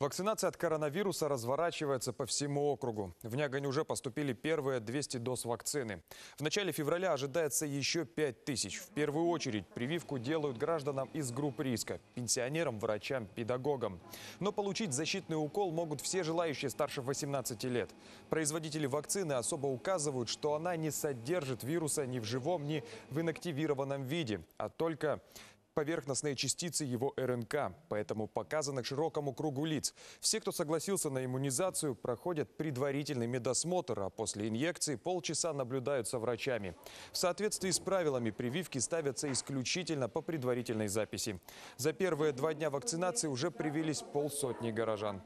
Вакцинация от коронавируса разворачивается по всему округу. В Нягань уже поступили первые 200 доз вакцины. В начале февраля ожидается еще 5 тысяч. В первую очередь прививку делают гражданам из групп риска – пенсионерам, врачам, педагогам. Но получить защитный укол могут все желающие старше 18 лет. Производители вакцины особо указывают, что она не содержит вируса ни в живом, ни в инактивированном виде, а только поверхностные частицы его РНК, поэтому показано к широкому кругу лиц. Все, кто согласился на иммунизацию, проходят предварительный медосмотр, а после инъекции полчаса наблюдаются врачами. В соответствии с правилами прививки ставятся исключительно по предварительной записи. За первые два дня вакцинации уже привились полсотни горожан.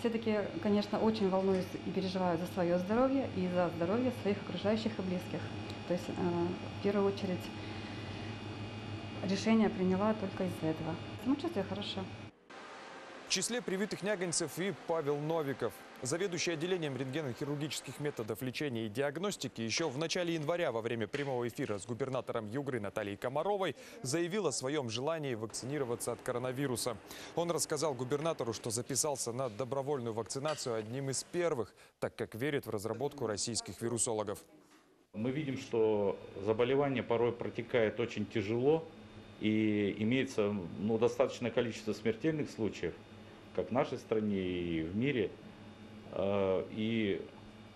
Все-таки, конечно, очень волнуюсь и переживаю за свое здоровье и за здоровье своих окружающих и близких. То есть, э, в первую очередь, решение приняла только из-за этого. Самочувствие хорошо. В числе привитых нягонцев и Павел Новиков. Заведующий отделением рентгенохирургических методов лечения и диагностики еще в начале января во время прямого эфира с губернатором Югры Натальей Комаровой заявил о своем желании вакцинироваться от коронавируса. Он рассказал губернатору, что записался на добровольную вакцинацию одним из первых, так как верит в разработку российских вирусологов. Мы видим, что заболевание порой протекает очень тяжело и имеется ну, достаточное количество смертельных случаев, как в нашей стране и в мире. Э, И,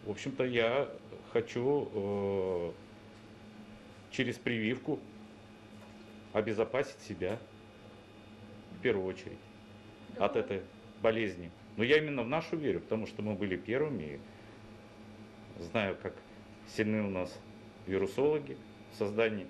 в общем-то, я хочу э, через прививку обезопасить себя в первую очередь от этой болезни. Но я именно в нашу верю, потому что мы были первыми. и Знаю, как сильны у нас вирусологи в создании